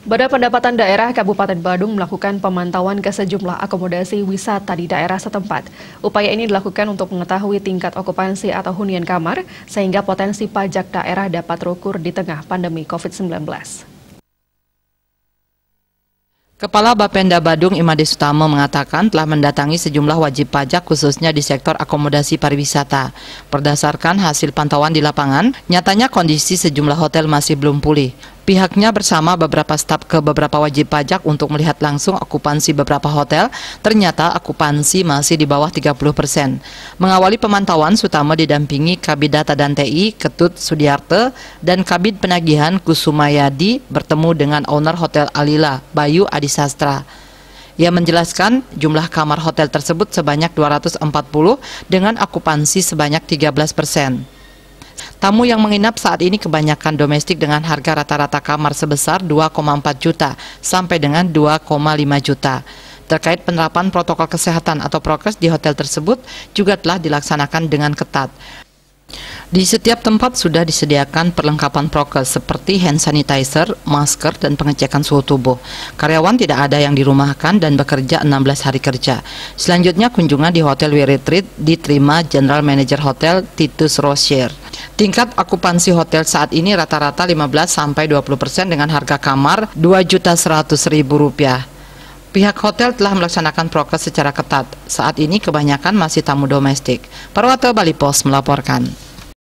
Badan Pendapatan Daerah Kabupaten Badung melakukan pemantauan ke sejumlah akomodasi wisata di daerah setempat. Upaya ini dilakukan untuk mengetahui tingkat okupansi atau hunian kamar, sehingga potensi pajak daerah dapat terukur di tengah pandemi COVID-19. Kepala Bapenda Badung Imade Sutama mengatakan telah mendatangi sejumlah wajib pajak khususnya di sektor akomodasi pariwisata. Berdasarkan hasil pantauan di lapangan, nyatanya kondisi sejumlah hotel masih belum pulih. Pihaknya bersama beberapa staf ke beberapa wajib pajak untuk melihat langsung okupansi beberapa hotel, ternyata okupansi masih di bawah 30 persen. Mengawali pemantauan, Sutama didampingi Kabid Data dan TI, Ketut Sudiarte, dan Kabid Penagihan Kusumayadi bertemu dengan owner Hotel Alila, Bayu Adisastra. Ia menjelaskan jumlah kamar hotel tersebut sebanyak 240 dengan okupansi sebanyak 13 persen. Tamu yang menginap saat ini kebanyakan domestik dengan harga rata-rata kamar sebesar 2,4 juta sampai dengan 2,5 juta. Terkait penerapan protokol kesehatan atau prokes di hotel tersebut juga telah dilaksanakan dengan ketat. Di setiap tempat sudah disediakan perlengkapan prokes seperti hand sanitizer, masker, dan pengecekan suhu tubuh. Karyawan tidak ada yang dirumahkan dan bekerja 16 hari kerja. Selanjutnya kunjungan di Hotel We Retreat diterima General Manager Hotel Titus Rocher. Tingkat okupansi hotel saat ini rata-rata 15 sampai 20 persen dengan harga kamar Rp2.100.000. Pihak hotel telah melaksanakan prokes secara ketat. Saat ini kebanyakan masih tamu domestik. Perwata Bali Pos melaporkan.